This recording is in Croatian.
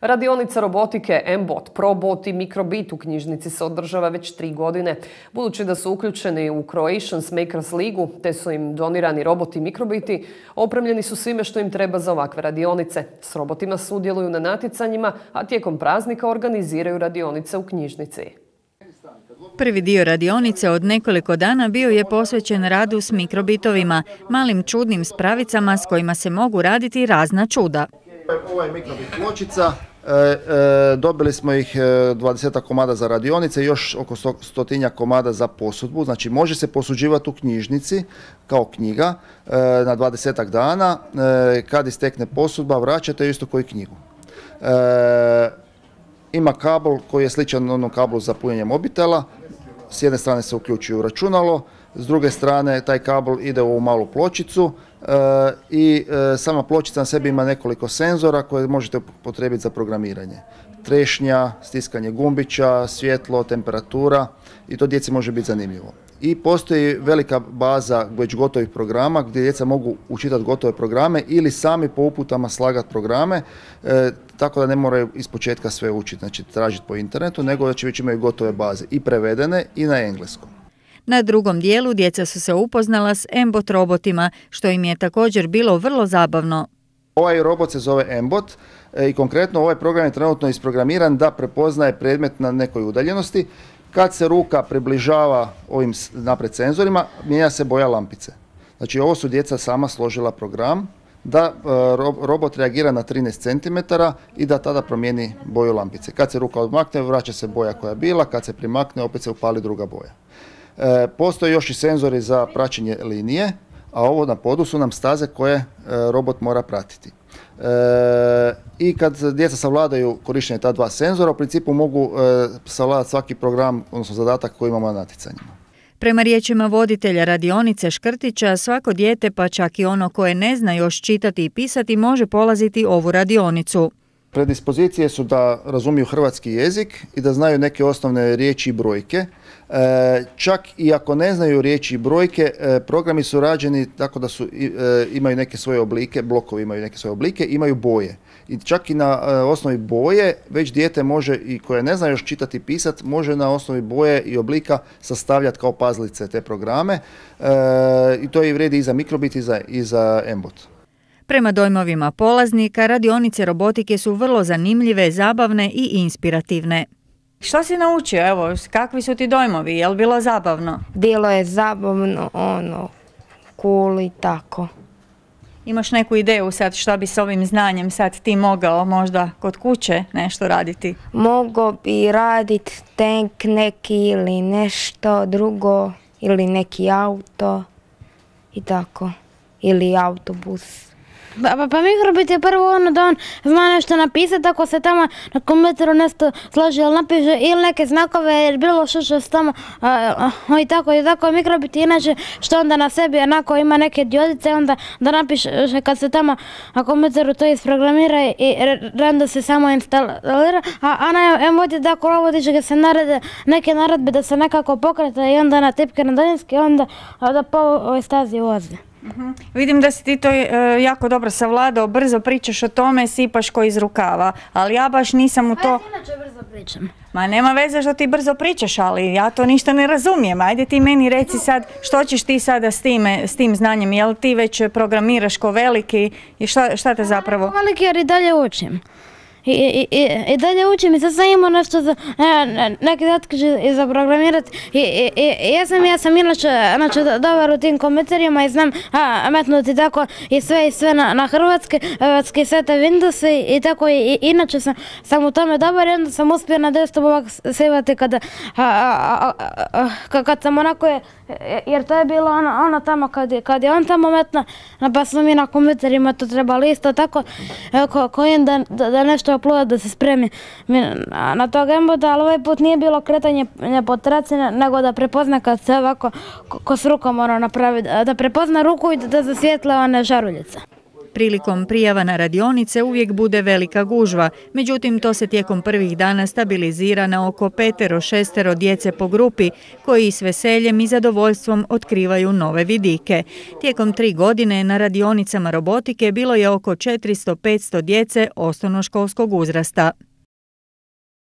Radionica robotike MBOT, ProBot i Microbit u knjižnici se održava već tri godine. Budući da su uključeni u Croatians Makers Ligu, te su im donirani roboti i mikrobiti, opremljeni su svime što im treba za ovakve radionice. S robotima sudjeluju na natjecanjima, a tijekom praznika organiziraju radionice u knjižnici. Prvi dio radionice od nekoliko dana bio je posvećen radu s mikrobitovima, malim čudnim spravicama s kojima se mogu raditi razna čuda. Ovo je mikrobit pločica, dobili smo ih 20 e, komada za radionice, još oko stotinja komada za posudbu, znači može se posuđivati u knjižnici kao knjiga na 20 dana, kad istekne posudba vraćate isto koji knjigu. Ima kabel koji je sličan onom kablu za punjenje mobitela, s jedne strane se uključuje u računalo, s druge strane taj kabel ide u malu pločicu e, i e, sama pločica na sebi ima nekoliko senzora koje možete potrebiti za programiranje. Trešnja, stiskanje gumbića, svjetlo, temperatura i to djeci može biti zanimljivo. I postoji velika baza već gotovih programa gdje djeca mogu učitati gotove programe ili sami po uputama slagati programe, e, tako da ne moraju ispočetka sve učiti, znači tražiti po internetu, nego da će već imaju gotove baze i prevedene i na engleskom. Na drugom dijelu djeca su se upoznala s Embot robotima, što im je također bilo vrlo zabavno. Ovaj robot se zove Embot e, i konkretno ovaj program je trenutno isprogramiran da prepoznaje predmet na nekoj udaljenosti. Kad se ruka približava ovim napred senzorima, mijenja se boja lampice. Znači ovo su djeca sama složila program da e, robot reagira na 13 cm i da tada promijeni boju lampice. Kad se ruka odmakne, vraća se boja koja je bila, kad se primakne, opet se upali druga boja. E, postoje još i senzori za praćenje linije, a ovo na podu su nam staze koje e, robot mora pratiti. E, I kad djeca savladaju korištenje ta dva senzora, u principu mogu savladati svaki program, odnosno zadatak koji imamo na natjecanjima. Prema riječima voditelja radionice Škrtića, svako dijete, pa čak i ono koje ne zna još čitati i pisati, može polaziti ovu radionicu. Predispozicije su da razumiju hrvatski jezik i da znaju neke osnovne riječi i brojke. E, čak i ako ne znaju riječi i brojke, e, programi su rađeni tako da su, e, imaju neke svoje oblike, blokovi imaju neke svoje oblike, imaju boje. I čak i na osnovi boje već dijete može i koje ne zna još čitati i pisati, može na osnovi boje i oblika sastavljati kao pazlice te programe. I to i vredi i za mikrobit i za, i za embot. Prema dojmovima polaznika, radionice robotike su vrlo zanimljive, zabavne i inspirativne. Što si naučio? Evo, kakvi su ti dojmovi? Je li bilo zabavno? Bilo je zabavno, ono, cool i tako. Imaš neku ideju sad što bi s ovim znanjem sad ti mogao možda kod kuće nešto raditi? Mogo bi raditi tank neki ili nešto drugo ili neki auto i tako. Ili autobus. Pa, pa, mikrobit je prvo ono da on zna nešto napisati ako se tamo na kompjuteru nešto složi ili napiše ili neke znakove ili bilo što što se tamo i tako i tako mikrobit inače što onda na sebi onako ima neke diodice onda da napiše kad se tamo na kompjuteru to isprogramira i randa se samo instalira a, a na emoti tako roboti će se narede neke naredbe da se nekako pokreta i onda na tipke na daljinski onda da po ovoj stazi vozi. Mhm. Vidim da si ti to e, jako dobro savladao, brzo pričaš o tome, sipaš ko iz rukava, ali ja baš nisam u to... Pa ja inače brzo pričam. Ma nema veze što ti brzo pričaš, ali ja to ništa ne razumijem. Ajde ti meni reci sad što ćeš ti sada s, time, s tim znanjem, jel ti već programiraš ko veliki i šta, šta te zapravo... Veliki jer i dalje učim. I, i, i, i dalje učim i sad sam imao nešto za, ne, neke i za i, i, i, ja sam, ja sam inače, inače dobar u tim kompjuterima i znam a, metnuti tako i sve i sve na, na hrvatske, hrvatske sete Windows i, tako i, inače sam, sam u tome dobar i onda sam uspio na desktop ovak sevati kada, a, a, a, kad sam onako je, jer to je bilo ono, ono tamo kad kad je on tamo metno, pa smo mi na kompjuterima to trebali isto tako, ko, ko da, da, da nešto opluva da se spremi na to gameboda, ali ovaj put nije bilo kretanje po traci, nego da prepozna kad se ovako ko s rukom mora napraviti, da prepozna ruku i da zasvijetle one žaruljice. Prilikom prijava na radionice uvijek bude velika gužva, međutim to se tijekom prvih dana stabilizira na oko petero šestero djece po grupi koji s veseljem i zadovoljstvom otkrivaju nove vidike. Tijekom tri godine na radionicama robotike bilo je oko 400-500 djece osnovnoškolskog uzrasta.